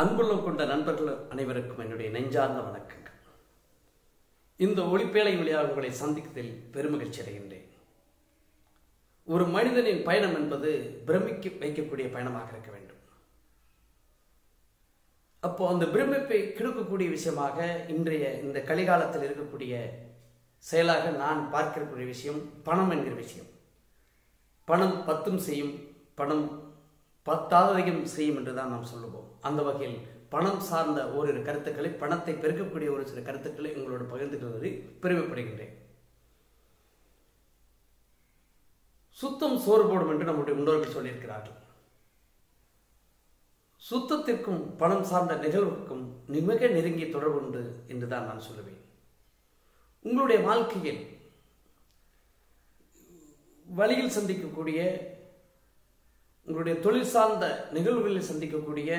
அன்புள்ளம் கொண்ட நண்பர்கள் அனைவருக்கும் என்னுடைய நெஞ்சார்ந்த வணக்கங்கள். இந்த ஒளிப்பேழை வழியாக உங்களை சந்திப்பதில் பெருமகிழ்ச்சி அடைகின்றேன். ஒரு மனிதனின் பயணம் என்பது பிரமிக்க வைக்கக்கூடிய பயணமாக இருக்க வேண்டும். அப்போ அந்த பிரமிப்பை கெடுக்கக்கூடிய விஷயமாக இன்றைய இந்த கலிகாலத்தில் இருக்கக்கூடிய செயலாக நான் பார்க்கக்கூடிய விஷயம் பணம் என்கிற விஷயம். பணம் பத்தும் செய்யும் பணம் பத்தாததையும் செய்யும் என்று தான் நாம் சொல்லுவோம். அந்த வகையில் பணம் சார்ந்த ஓரிரு கருத்துக்களை பணத்தை பெருக்கக்கூடிய ஒரு சில கருத்துக்களை உங்களோட பகிர்ந்து கொள்வதில் பெருமைப்படுகின்றேன். சுத்தம் சோறு போடும் என்று நம்முடைய முன்னோர்கள் சொல்லியிருக்கிறார்கள். சுத்தத்திற்கும் பணம் சார்ந்த நிகழ்வுக்கும் மிக நெருங்கிய தொடர்பு உண்டு என்று தான் நான் சொல்லுவேன். உங்களுடைய வாழ்க்கையில் வழியில் சந்திக்கக்கூடிய உங்களுடைய தொழில் சார்ந்த நிகழ்வுகளில் சந்திக்கக்கூடிய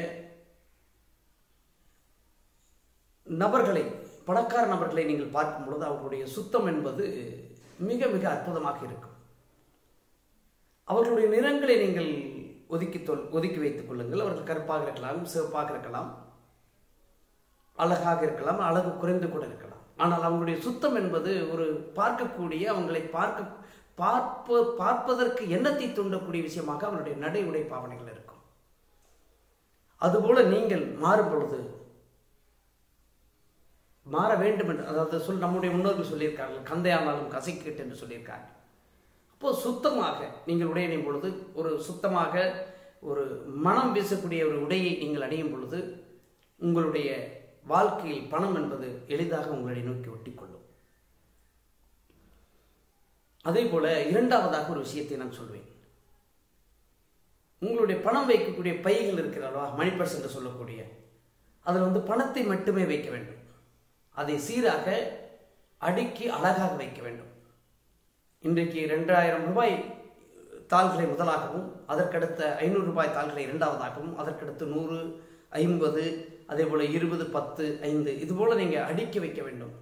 நபர்களை பணக்கார நபர்களை நீங்கள் பார்க்கும் பொழுது அவர்களுடைய சுத்தம் என்பது மிக மிக அற்புதமாக இருக்கும். அவர்களுடைய நிறங்களை நீங்கள் ஒதுக்கி தொல் ஒதுக்கி வைத்துக் கொள்ளுங்கள். அவர்கள் கருப்பாக இருக்கலாம் சிவப்பாக இருக்கலாம் அழகாக இருக்கலாம் அழகு குறைந்து கூட இருக்கலாம். ஆனால் அவங்களுடைய சுத்தம் என்பது ஒரு பார்க்கக்கூடிய அவங்களை பார்க்க பார்ப்ப பார்ப்பதற்கு எண்ணத்தை தூண்டக்கூடிய விஷயமாக அவருடைய நடை உடை பாவனைகள் இருக்கும். அதுபோல நீங்கள் மாறும் பொழுது மாற வேண்டும் என்று அதாவது சொல் நம்முடைய முன்னோர்கள் சொல்லியிருக்கார்கள் கந்தையானாலும் கசைக்கிட்டு என்று சொல்லியிருக்காங்க அப்போ சுத்தமாக நீங்கள் உடை அணியும் பொழுது ஒரு சுத்தமாக ஒரு மனம் வீசக்கூடிய ஒரு உடையை நீங்கள் அணியும் பொழுது உங்களுடைய வாழ்க்கையில் பணம் என்பது எளிதாக உங்களை நோக்கி ஒட்டிக்கொள்ளும். அதே போல இரண்டாவதாக ஒரு விஷயத்தை நான் சொல்வேன். உங்களுடைய பணம் வைக்கக்கூடிய பைகள் இருக்கிறாரா மணி பர்ஸ் என்று சொல்லக்கூடிய அதில் வந்து பணத்தை மட்டுமே வைக்க வேண்டும். அதை சீராக அடுக்கி அழகாக வைக்க வேண்டும். இன்றைக்கு ரெண்டாயிரம் ரூபாய் தாள்களை முதலாகவும் அதற்கடுத்த ஐநூறு ரூபாய் தாள்களை இரண்டாவதாகவும் அதற்கடுத்து நூறு ஐம்பது அதே போல் இருபது பத்து ஐந்து இது போல் நீங்கள் அடுக்கி வைக்க வேண்டும்.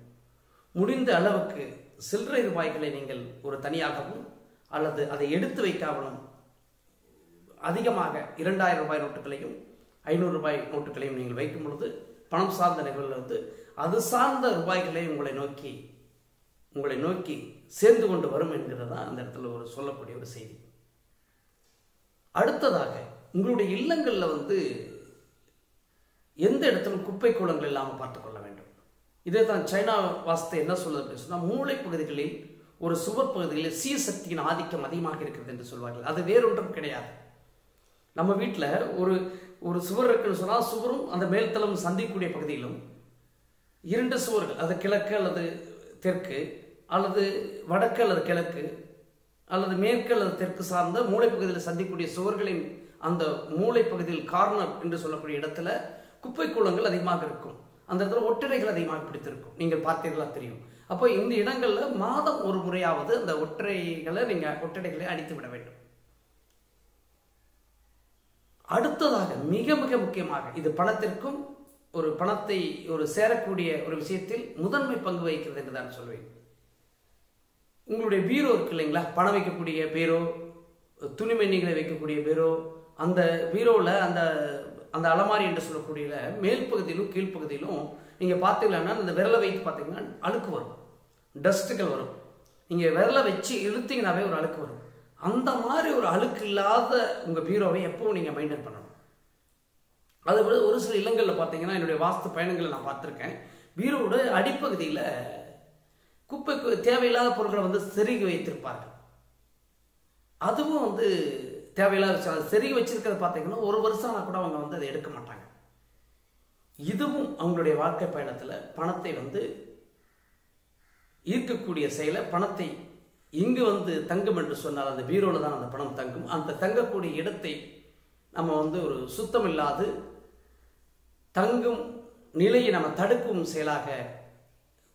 முடிந்த அளவுக்கு சில்லறை ரூபாய்களை நீங்கள் ஒரு தனியாகவும் அல்லது அதை எடுத்து வைக்காமலும் அதிகமாக இரண்டாயிரம் ரூபாய் நோட்டுகளையும் ஐநூறு ரூபாய் நோட்டுகளையும் நீங்கள் வைக்கும் பொழுது பணம் சார்ந்த நிகழ்வில் வந்து அது சார்ந்த ரூபாய்களை உங்களை நோக்கி உங்களை நோக்கி சேர்ந்து கொண்டு வரும் என்கிறது தான் அந்த இடத்துல ஒரு சொல்லக்கூடிய ஒரு செய்தி. அடுத்ததாக உங்களுடைய இல்லங்களில் வந்து எந்த இடத்திலும் குப்பை கூலங்கள் இல்லாமல் பார்த்துக்கொள்ள வேண்டும் இதே தான் சைனா வாஸ்தை என்ன சொல்லுது அப்படின்னு சொன்னால் மூளை பகுதிகளில் ஒரு சுவர் பகுதிகளில் சீ சக்தியின் ஆதிக்கம் அதிகமாக இருக்கிறது என்று சொல்வார்கள். அது வேறொன்றும் கிடையாது. நம்ம வீட்டில் ஒரு ஒரு சுவர் இருக்குன்னு சொன்னால் சுவரும் அந்த மேல்தளம் சந்திக்கக்கூடிய பகுதியிலும் இரண்டு சுவர்கள் அது கிழக்கு அல்லது தெற்கு அல்லது வடக்கு அல்லது கிழக்கு அல்லது மேற்கு அல்லது தெற்கு சார்ந்த மூளைப்பகுதியில் சந்திக்கக்கூடிய சுவர்களின் அந்த மூளைப்பகுதியில் கார்னர் என்று சொல்லக்கூடிய இடத்துல குப்பை கூலங்கள் அதிகமாக இருக்கும். அந்த இடத்துல ஒட்டடைகள் அதிகமாக பிடித்திருக்கும். நீங்கள் பார்த்தீர்களா? தெரியும். அப்போ இந்த இடங்களில் மாதம் ஒரு முறையாவது அந்த ஒற்றைகளை நீங்கள் ஒட்டடைகளை அடித்து விட வேண்டும். அடுத்ததாக மிக மிக முக்கியமாக இது பணத்திற்கும் ஒரு பணத்தை ஒரு சேரக்கூடிய ஒரு விஷயத்தில் முதன்மை பங்கு வகிக்கிறது என்று தான் சொல்வேன். உங்களுடைய பீரோ இருக்கு இல்லைங்களா? பணம் வைக்கக்கூடிய பீரோ துணிமணிகளை வைக்கக்கூடிய பீரோ அந்த பீரோவில் அந்த அந்த அலமாரி என்று சொல்லக்கூடிய மேல் பகுதியிலும் கீழ்ப்பகுதியிலும் நீங்கள் பார்த்தீங்கன்னா அந்த விரலை வைத்து பார்த்தீங்கன்னா அழுக்கு வரும். டஸ்ட்டுகள் வரும். நீங்கள் விரலை வச்சு இழுத்தீங்கன்னாவே ஒரு அழுக்கு வரும். அந்த மாதிரி ஒரு அழுக்கு இல்லாத உங்கள் பீரோவை எப்பவும் நீங்கள் மெயின்டைன் பண்ணணும். அது ஒரு சில இல்லங்களில் பார்த்தீங்கன்னா என்னுடைய வாஸ்து பயணங்களை நான் பார்த்துருக்கேன். பீரோவோட அடிப்பகுதியில் குப்பைக்கு தேவையில்லாத பொருட்களை வந்து செருகி வைத்திருப்பார்கள். அதுவும் வந்து தேவையில்லாத விஷயம். செருகி வச்சிருக்கிறத பார்த்தீங்கன்னா ஒரு வருஷம் ஆனால் கூட அவங்க வந்து அதை எடுக்க மாட்டாங்க. இதுவும் அவங்களுடைய வாழ்க்கை பயணத்தில் பணத்தை வந்து ஈர்க்கக்கூடிய செயலை பணத்தை இங்கு வந்து தங்கும் என்று சொன்னால் அந்த பீரோவில் தான் அந்த பணம் தங்கும். அந்த தங்கக்கூடிய இடத்தை நம்ம வந்து ஒரு சுத்தம் இல்லாது தங்கும் நிலையை நம்ம தடுக்கும் செயலாக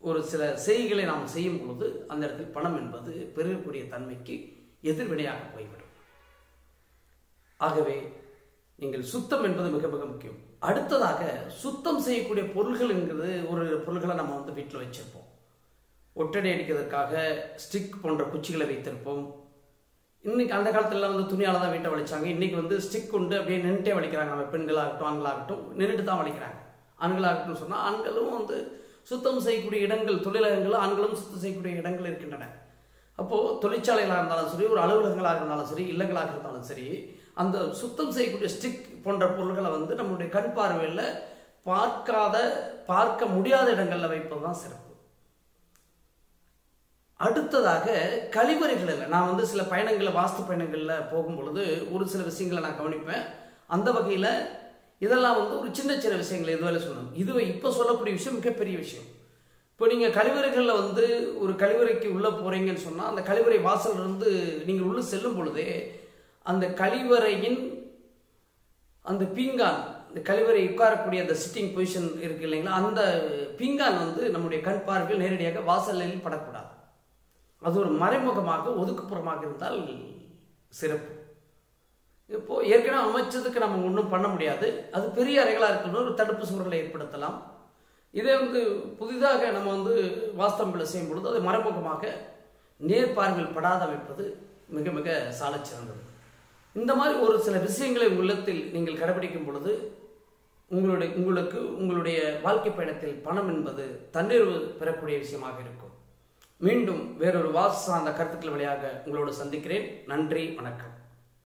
ஒரு சில செய்திகளை நாம் செய்யும் பொழுது அந்த இடத்தில் பணம் என்பது பெருகக்கூடிய தன்மைக்கு எதிர்வினையாக போய்விடும். ஆகவே நீங்கள் சுத்தம் என்பது மிக மிக முக்கியம். அடுத்ததாக சுத்தம் செய்யக்கூடிய பொருள்கள்ங்கிறது ஒரு பொருள்களை நம்ம வந்து வீட்டில் வச்சிருப்போம். ஒட்டடை அடிக்கிறதுக்காக ஸ்டிக் போன்ற குச்சிகளை வைத்திருப்போம். இன்னைக்கு அந்த காலத்துலலாம் வந்து துணியால தான் வீட்டை வலிச்சாங்க. இன்னைக்கு வந்து ஸ்டிக் கொண்டு அப்படியே நின்றுட்டே வலிக்கிறாங்க. நம்ம பெண்களாகட்டும் ஆண்களாகட்டும் நின்றுட்டு தான் வலிக்கிறாங்க. ஆண்களாகட்டும் சொன்னால் ஆண்களும் வந்து சுத்தம் செய்யக்கூடிய இடங்கள் தொழிலகங்களும் ஆண்களும் சுத்தம் செய்யக்கூடிய இடங்கள் இருக்கின்றன. அப்போது தொழிற்சாலைகளாக இருந்தாலும் சரி ஒரு அலுவலகங்களாக இருந்தாலும் சரி இல்லங்களாக இருந்தாலும் சரி அந்த சுத்தம் செய்யக்கூடிய ஸ்டிக் போன்ற பொருள்களை வந்து நம்மளுடைய கண் பார்வையில் பார்க்காத பார்க்க முடியாத இடங்களில் வைப்பது தான் சிறப்பு. அடுத்ததாக கழிவறைகளில் நான் வந்து சில பயணங்களில் வாஸ்து பயணங்களில் போகும் பொழுது ஒரு சில விஷயங்களை நான் கவனிப்பேன். அந்த வகையில் இதெல்லாம் வந்து ஒரு சின்ன சின்ன விஷயங்கள் இதுவரை சொல்லணும். இதுவை இப்போ சொல்லக்கூடிய விஷயம் மிகப்பெரிய விஷயம். இப்போ நீங்கள் கழிவறைகளில் வந்து ஒரு கழிவறைக்கு உள்ளே போகிறீங்கன்னு சொன்னால் அந்த கழிவறை வாசல் இருந்து நீங்கள் உள்ளே செல்லும் பொழுதே அந்த கழிவறையின் அந்த பீங்கான் இந்த கழிவறை உட்காரக்கூடிய அந்த சிட்டிங் பொசிஷன் இருக்கு இல்லைங்களா? அந்த பீங்கான் வந்து நம்முடைய கண் பார்வையில் நேரடியாக வாசலில் படக்கூடாது. அது ஒரு மறைமுகமாக ஒதுக்குப்புறமாக இருந்தால் சிறப்பு. இப்போ ஏற்கனவே அமைச்சதுக்கு நம்ம ஒன்றும் பண்ண முடியாது. அது பெரிய அறைகளாக இருக்கணும் ஒரு தடுப்பு சூழலை ஏற்படுத்தலாம். இதே வந்து புதிதாக நம்ம வந்து வாஸ்தம்பில் செய்யும் பொழுது அது மறைமுகமாக நேர்பார்வையில் படாத அமைப்பது மிக மிக சாலச் சிறந்தது இந்த மாதிரி ஒரு சில விஷயங்களை உள்ளத்தில் நீங்கள் கடைபிடிக்கும் பொழுது உங்களுடைய உங்களுக்கு உங்களுடைய வாழ்க்கை பயணத்தில் பணம் என்பது தன்னிறைவு பெறக்கூடிய விஷயமாக இருக்கும். மீண்டும் வேறொரு வாசு சார்ந்த கருத்துக்கள் வழியாக உங்களோடு சந்திக்கிறேன். நன்றி வணக்கம்.